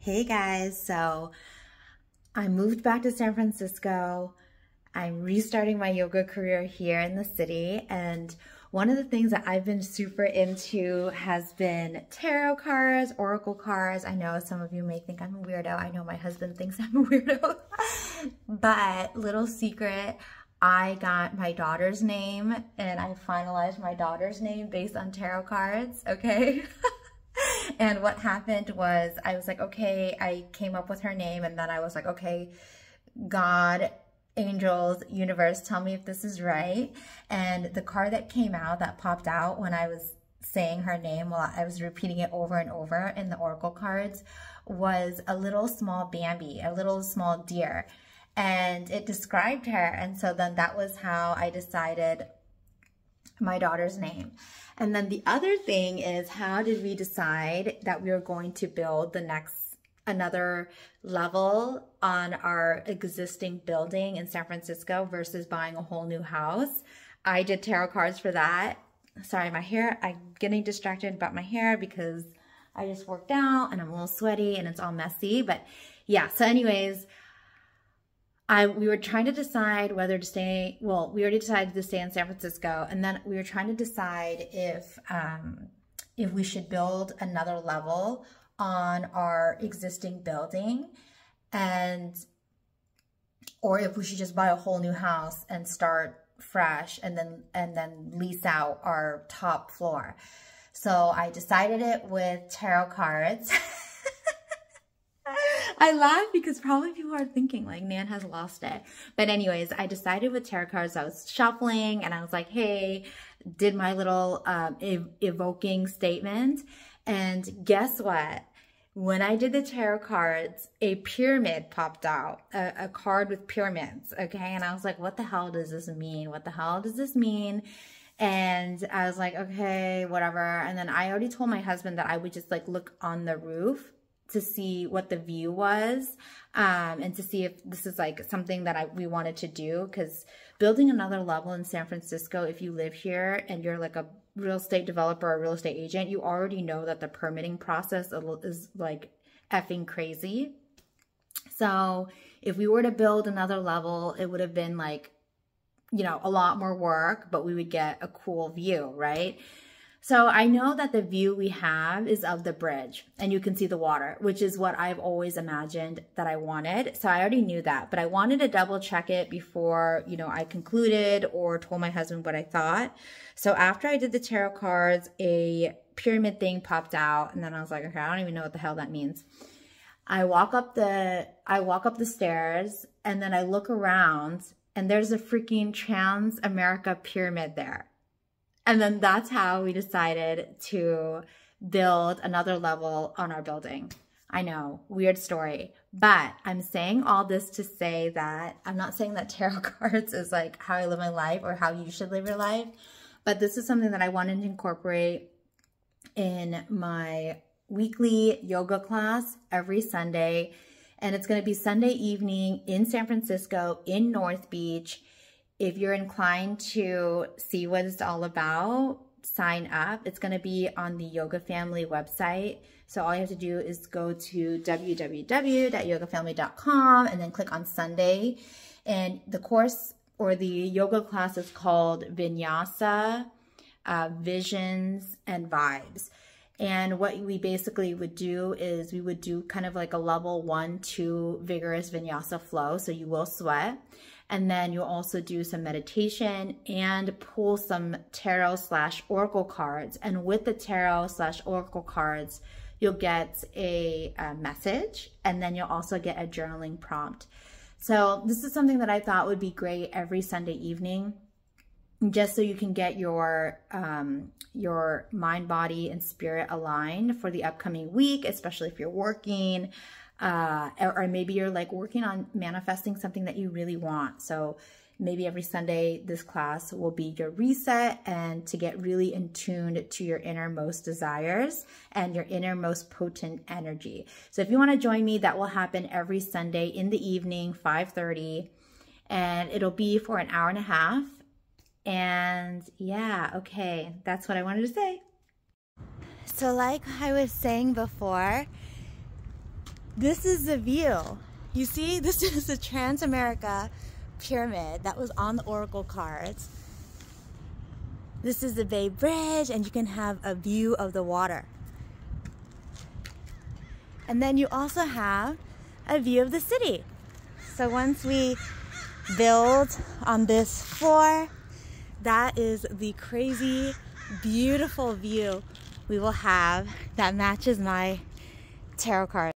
Hey guys, so I moved back to San Francisco. I'm restarting my yoga career here in the city and one of the things that I've been super into has been tarot cards, oracle cards. I know some of you may think I'm a weirdo. I know my husband thinks I'm a weirdo. but little secret, I got my daughter's name and I finalized my daughter's name based on tarot cards, okay? and what happened was I was like, okay, I came up with her name and then I was like, okay, God, angels, universe, tell me if this is right. And the card that came out, that popped out when I was saying her name while I was repeating it over and over in the oracle cards was a little small Bambi, a little small deer. And it described her. And so then that was how I decided my daughter's name. And then the other thing is how did we decide that we were going to build the next another level on our existing building in San Francisco versus buying a whole new house. I did tarot cards for that. Sorry, my hair, I'm getting distracted about my hair because I just worked out and I'm a little sweaty and it's all messy. But yeah, so anyways, I we were trying to decide whether to stay. Well, we already decided to stay in San Francisco, and then we were trying to decide if um, if we should build another level on our existing building, and or if we should just buy a whole new house and start fresh, and then and then lease out our top floor. So I decided it with tarot cards. I laugh because probably people are thinking like Ngan has lost it. But anyways, I decided with tarot cards, I was shuffling and I was like, hey, did my little um, ev evoking statement. And guess what? When I did the tarot cards, a pyramid popped out, a, a card with pyramids, okay? And I was like, what the hell does this mean? What the hell does this mean? And I was like, okay, whatever. And then I already told my husband that I would just like look on the roof to see what the view was um, and to see if this is like something that I, we wanted to do because building another level in San Francisco, if you live here and you're like a real estate developer or real estate agent, you already know that the permitting process is like effing crazy. So if we were to build another level, it would have been like, you know, a lot more work, but we would get a cool view, right? So I know that the view we have is of the bridge and you can see the water, which is what I've always imagined that I wanted. So I already knew that, but I wanted to double check it before, you know, I concluded or told my husband what I thought. So after I did the tarot cards, a pyramid thing popped out and then I was like, okay, I don't even know what the hell that means. I walk up the I walk up the stairs and then I look around and there's a freaking Transamerica pyramid there. And then that's how we decided to build another level on our building. I know, weird story. But I'm saying all this to say that I'm not saying that tarot cards is like how I live my life or how you should live your life. But this is something that I wanted to incorporate in my weekly yoga class every Sunday. And it's going to be Sunday evening in San Francisco in North Beach. If you're inclined to see what it's all about, sign up. It's going to be on the Yoga Family website. So all you have to do is go to www.yogafamily.com and then click on Sunday. And the course or the yoga class is called Vinyasa, uh, Visions, and Vibes. And what we basically would do is we would do kind of like a level one, two vigorous vinyasa flow. So you will sweat. And then you'll also do some meditation and pull some tarot slash oracle cards. And with the tarot slash oracle cards, you'll get a, a, message and then you'll also get a journaling prompt. So this is something that I thought would be great every Sunday evening just so you can get your um, your mind, body, and spirit aligned for the upcoming week, especially if you're working, uh, or, maybe you're like working on manifesting something that you really want. So maybe every Sunday, this class will be your reset and to get really in tune to your innermost desires and your innermost potent energy. So if you want to join me, that will happen every Sunday in the evening, 5.30, and it'll be for an hour and a half. And yeah, okay, that's what I wanted to say. So like I was saying before, this is the view. You see, this is the Transamerica pyramid that was on the Oracle cards. This is the Bay Bridge and you can have a view of the water. And then you also have a view of the city. So once we build on this floor, that is the crazy, beautiful view we will have that matches my tarot card.